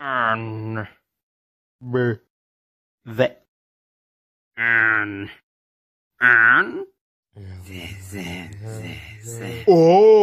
An. B. The. An. An. Z, z, z, z. Oh.